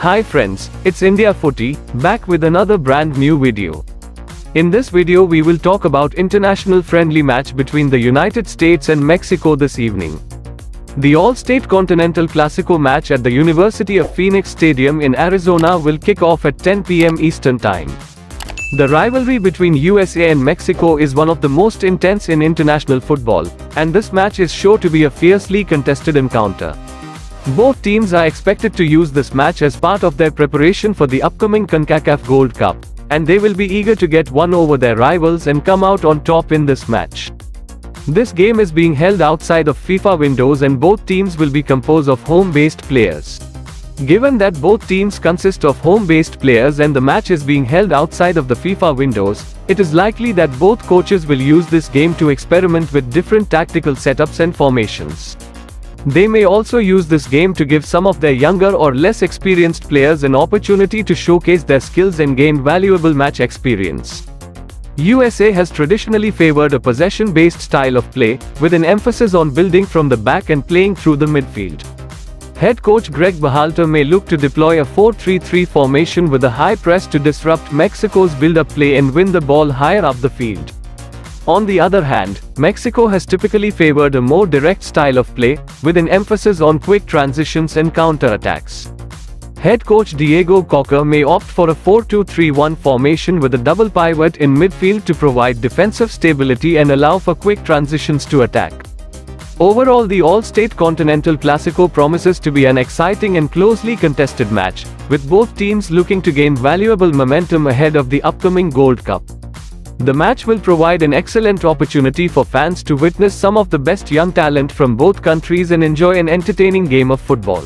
Hi friends, it's India Footy, back with another brand new video. In this video we will talk about international friendly match between the United States and Mexico this evening. The Allstate Continental Clasico match at the University of Phoenix Stadium in Arizona will kick off at 10 p.m. Eastern Time. The rivalry between USA and Mexico is one of the most intense in international football, and this match is sure to be a fiercely contested encounter. Both teams are expected to use this match as part of their preparation for the upcoming CONCACAF Gold Cup, and they will be eager to get one over their rivals and come out on top in this match. This game is being held outside of FIFA windows and both teams will be composed of home-based players. Given that both teams consist of home-based players and the match is being held outside of the FIFA windows, it is likely that both coaches will use this game to experiment with different tactical setups and formations. They may also use this game to give some of their younger or less experienced players an opportunity to showcase their skills and gain valuable match experience. USA has traditionally favored a possession-based style of play, with an emphasis on building from the back and playing through the midfield. Head coach Greg Berhalter may look to deploy a 4-3-3 formation with a high press to disrupt Mexico's build-up play and win the ball higher up the field. On the other hand, Mexico has typically favored a more direct style of play, with an emphasis on quick transitions and counter-attacks. Head coach Diego Cocca may opt for a 4-2-3-1 formation with a double pivot in midfield to provide defensive stability and allow for quick transitions to attack. Overall the Allstate Continental Clasico promises to be an exciting and closely contested match, with both teams looking to gain valuable momentum ahead of the upcoming Gold Cup. The match will provide an excellent opportunity for fans to witness some of the best young talent from both countries and enjoy an entertaining game of football.